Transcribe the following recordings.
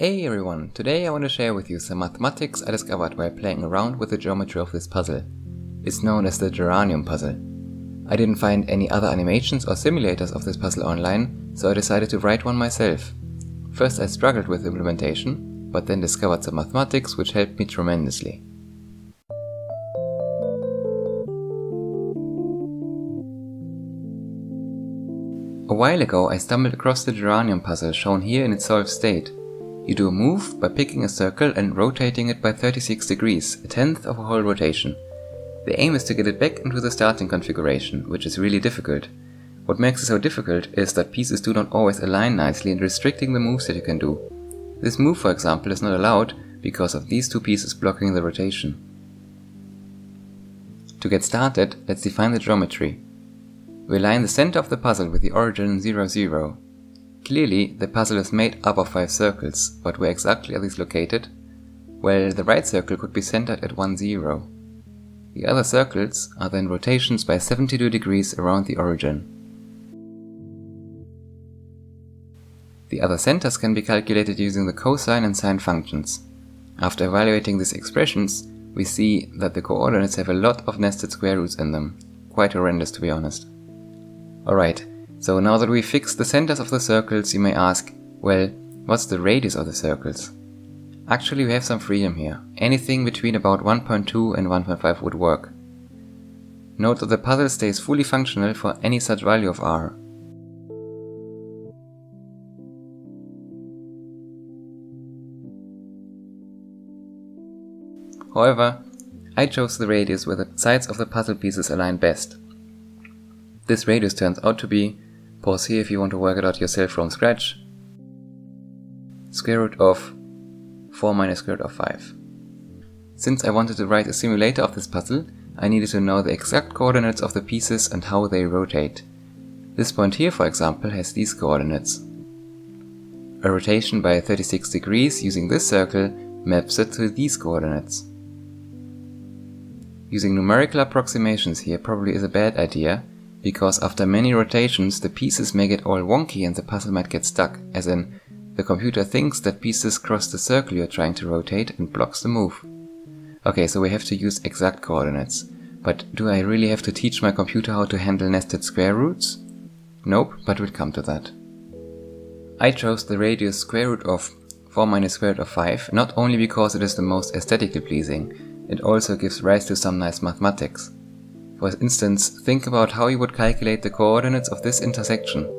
Hey everyone, today I want to share with you some mathematics I discovered while playing around with the geometry of this puzzle. It's known as the geranium puzzle. I didn't find any other animations or simulators of this puzzle online, so I decided to write one myself. First I struggled with implementation, but then discovered some mathematics which helped me tremendously. A while ago I stumbled across the geranium puzzle shown here in its solved state. You do a move by picking a circle and rotating it by 36 degrees, a tenth of a whole rotation. The aim is to get it back into the starting configuration, which is really difficult. What makes it so difficult is that pieces do not always align nicely and restricting the moves that you can do. This move for example is not allowed because of these two pieces blocking the rotation. To get started, let's define the geometry. We align the center of the puzzle with the origin 0, 0. Clearly, the puzzle is made up of 5 circles, but where exactly are these located? Well, the right circle could be centered at 1, 0. The other circles are then rotations by 72 degrees around the origin. The other centers can be calculated using the cosine and sine functions. After evaluating these expressions, we see that the coordinates have a lot of nested square roots in them. Quite horrendous to be honest. Alright, so now that we fixed the centers of the circles, you may ask, well, what's the radius of the circles? Actually, we have some freedom here. Anything between about 1.2 and 1.5 would work. Note that the puzzle stays fully functional for any such value of r. However, I chose the radius where the sides of the puzzle pieces align best. This radius turns out to be, pause here if you want to work it out yourself from scratch, square root of 4 minus square root of 5. Since I wanted to write a simulator of this puzzle, I needed to know the exact coordinates of the pieces and how they rotate. This point here, for example, has these coordinates. A rotation by 36 degrees using this circle maps it to these coordinates. Using numerical approximations here probably is a bad idea, because after many rotations the pieces may get all wonky and the puzzle might get stuck, as in, the computer thinks that pieces cross the circle you're trying to rotate and blocks the move. Okay, so we have to use exact coordinates. But do I really have to teach my computer how to handle nested square roots? Nope, but we'll come to that. I chose the radius square root of 4 minus square root of 5 not only because it is the most aesthetically pleasing, it also gives rise to some nice mathematics. For instance, think about how you would calculate the coordinates of this intersection.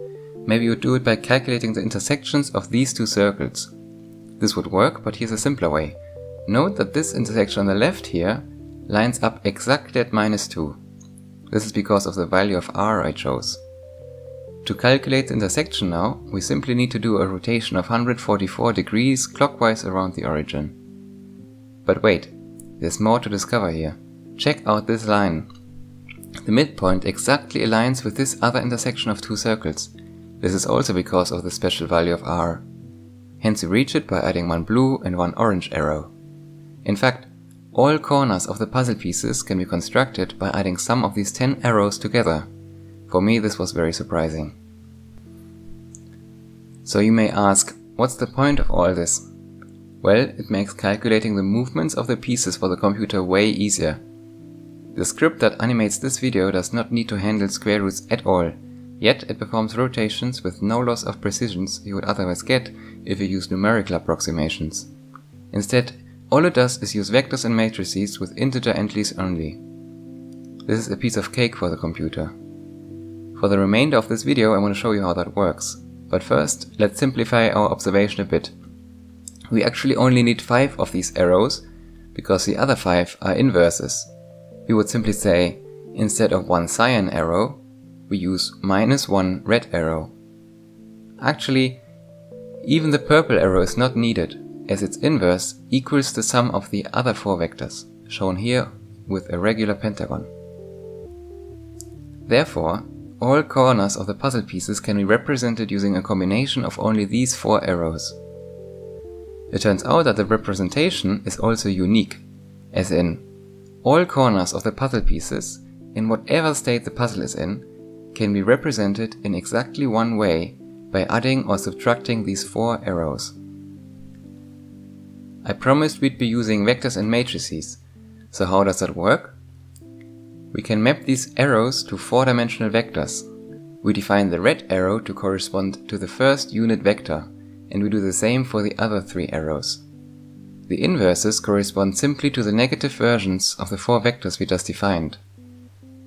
Maybe you would do it by calculating the intersections of these two circles. This would work, but here's a simpler way. Note that this intersection on the left here lines up exactly at minus 2. This is because of the value of r I chose. To calculate the intersection now, we simply need to do a rotation of 144 degrees clockwise around the origin. But wait, there's more to discover here. Check out this line. The midpoint exactly aligns with this other intersection of two circles. This is also because of the special value of r. Hence we reach it by adding one blue and one orange arrow. In fact, all corners of the puzzle pieces can be constructed by adding some of these 10 arrows together. For me this was very surprising. So you may ask, what's the point of all this? Well, it makes calculating the movements of the pieces for the computer way easier. The script that animates this video does not need to handle square roots at all, yet it performs rotations with no loss of precisions you would otherwise get if you use numerical approximations. Instead, all it does is use vectors and matrices with integer entries only. This is a piece of cake for the computer. For the remainder of this video I want to show you how that works. But first, let's simplify our observation a bit. We actually only need 5 of these arrows, because the other 5 are inverses, we would simply say, instead of one cyan arrow, we use minus one red arrow. Actually, even the purple arrow is not needed, as its inverse equals the sum of the other four vectors, shown here with a regular pentagon. Therefore, all corners of the puzzle pieces can be represented using a combination of only these four arrows. It turns out that the representation is also unique, as in all corners of the puzzle pieces, in whatever state the puzzle is in, can be represented in exactly one way by adding or subtracting these four arrows. I promised we'd be using vectors and matrices. So how does that work? We can map these arrows to four-dimensional vectors. We define the red arrow to correspond to the first unit vector, and we do the same for the other three arrows. The inverses correspond simply to the negative versions of the four vectors we just defined.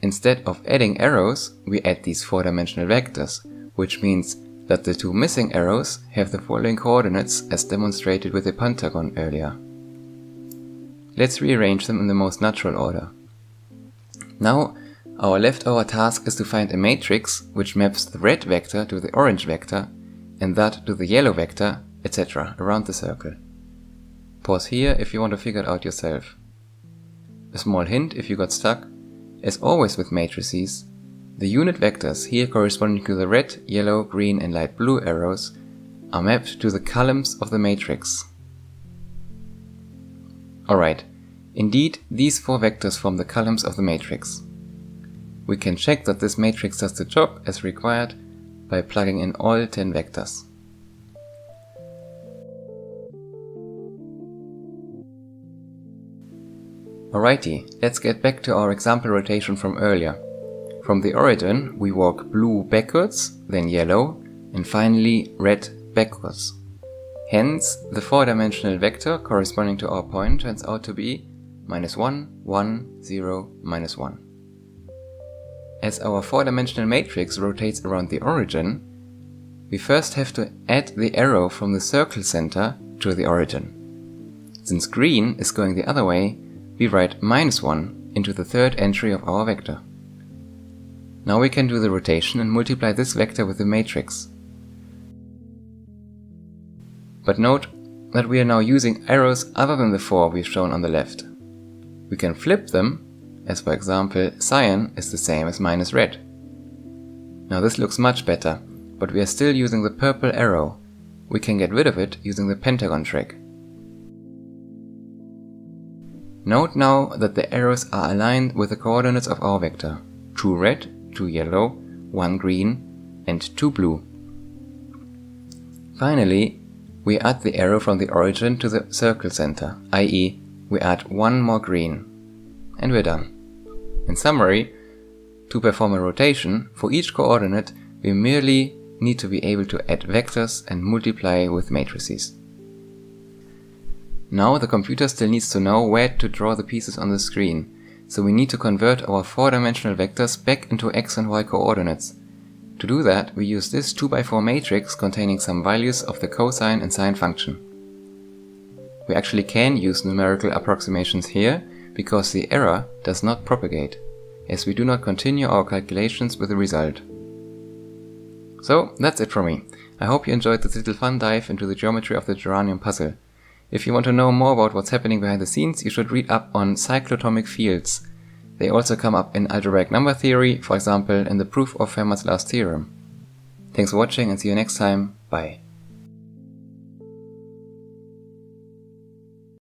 Instead of adding arrows, we add these four-dimensional vectors, which means that the two missing arrows have the following coordinates as demonstrated with the pentagon earlier. Let's rearrange them in the most natural order. Now, our leftover task is to find a matrix which maps the red vector to the orange vector and that to the yellow vector, etc. around the circle. Pause here if you want to figure it out yourself. A small hint if you got stuck, as always with matrices, the unit vectors here corresponding to the red, yellow, green and light blue arrows are mapped to the columns of the matrix. Alright, indeed these four vectors form the columns of the matrix. We can check that this matrix does the job as required by plugging in all 10 vectors. Alrighty, let's get back to our example rotation from earlier. From the origin, we walk blue backwards, then yellow, and finally red backwards. Hence, the four-dimensional vector corresponding to our point turns out to be minus 1, 1, 0, minus 1. As our four-dimensional matrix rotates around the origin, we first have to add the arrow from the circle center to the origin. Since green is going the other way, we write minus 1 into the third entry of our vector. Now we can do the rotation and multiply this vector with the matrix. But note that we are now using arrows other than the four we've shown on the left. We can flip them, as for example cyan is the same as minus red. Now this looks much better, but we are still using the purple arrow. We can get rid of it using the pentagon trick. Note now that the arrows are aligned with the coordinates of our vector. 2 red 2 yellow, 1 green and 2 blue. Finally, we add the arrow from the origin to the circle center, i.e. we add one more green. And we're done. In summary, to perform a rotation, for each coordinate we merely need to be able to add vectors and multiply with matrices. Now the computer still needs to know where to draw the pieces on the screen, so we need to convert our four-dimensional vectors back into x and y coordinates. To do that, we use this 2x4 matrix containing some values of the cosine and sine function. We actually can use numerical approximations here because the error does not propagate, as we do not continue our calculations with the result. So, that's it from me. I hope you enjoyed this little fun dive into the geometry of the geranium puzzle. If you want to know more about what's happening behind the scenes, you should read up on cyclotomic fields. They also come up in algebraic number theory, for example in the proof of Fermat's last theorem. Thanks for watching and see you next time. Bye.